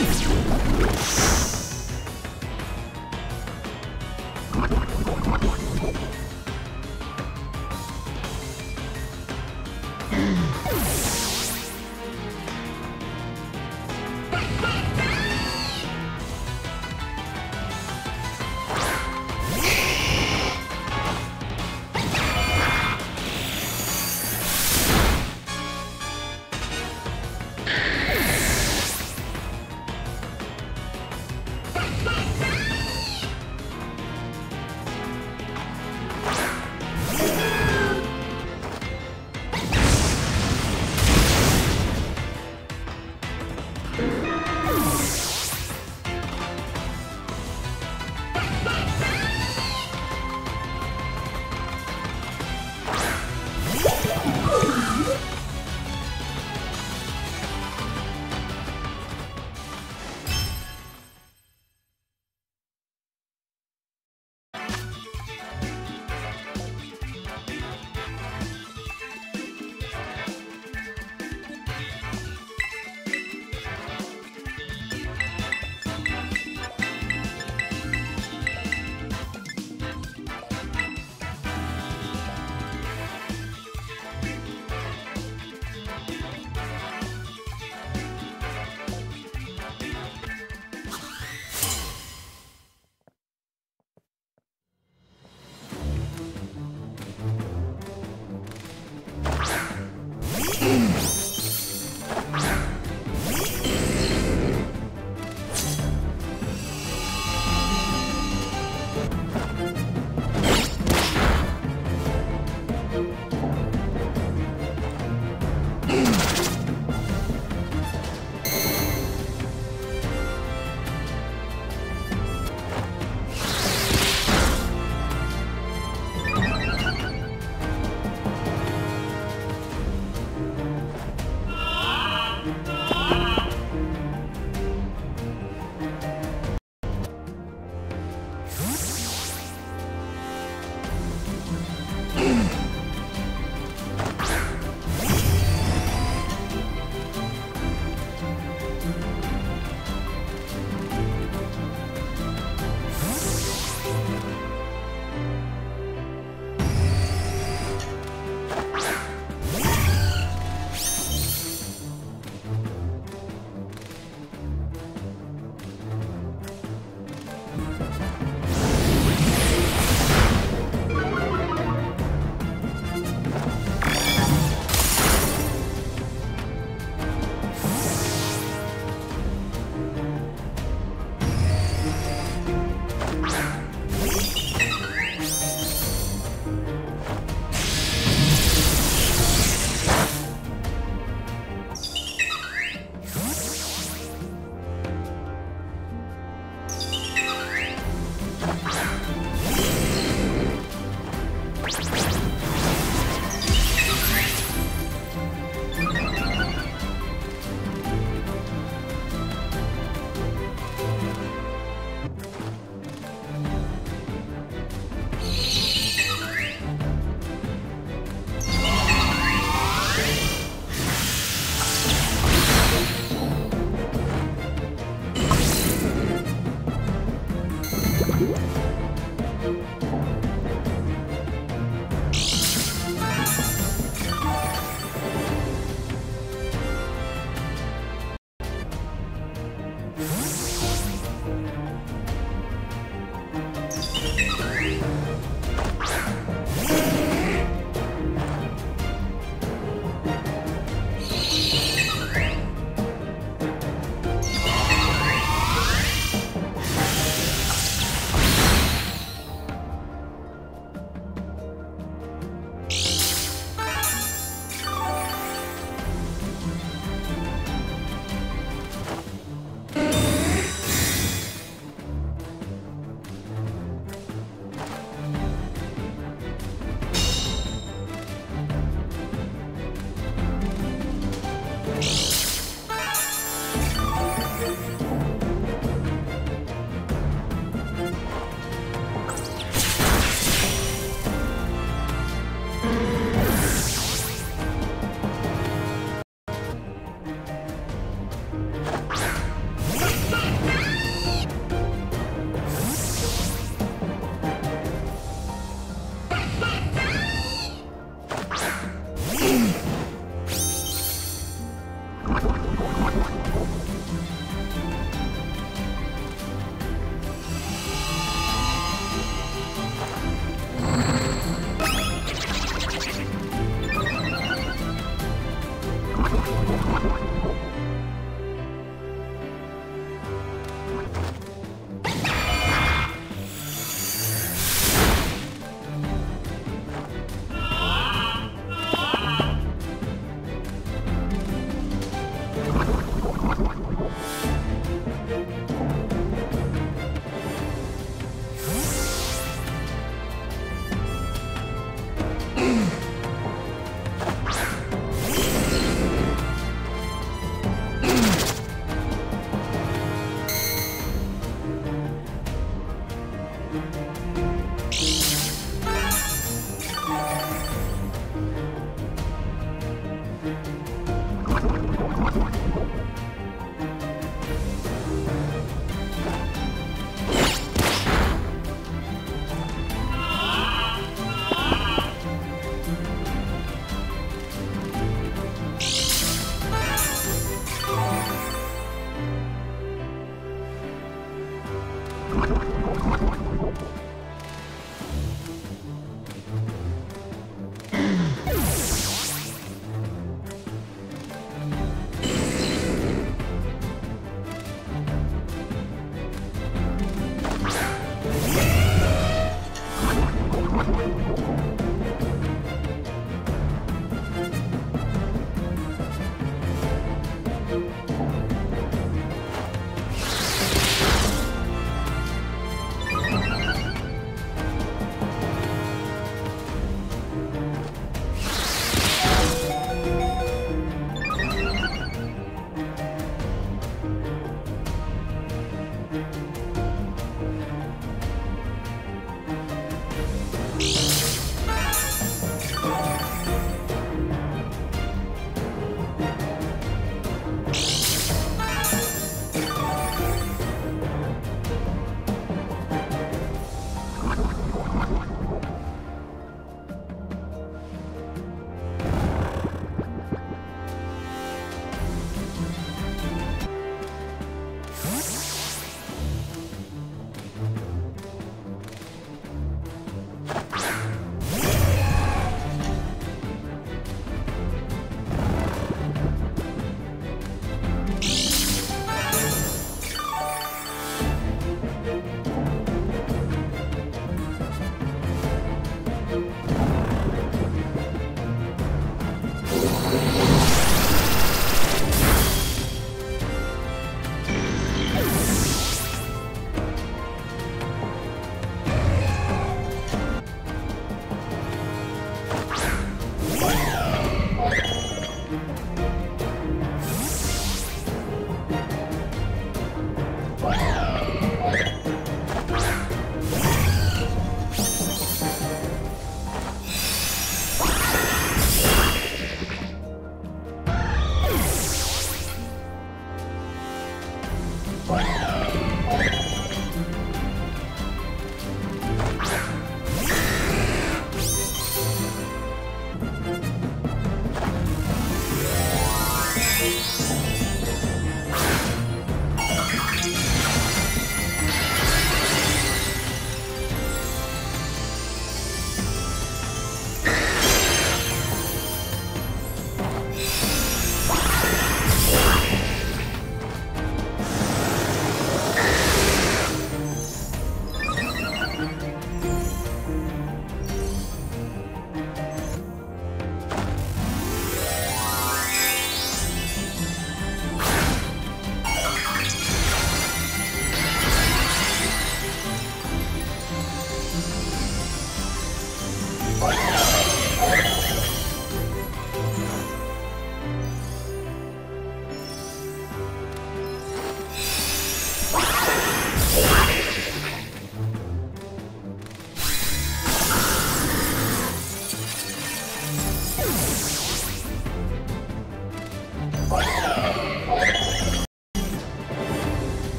Ooh.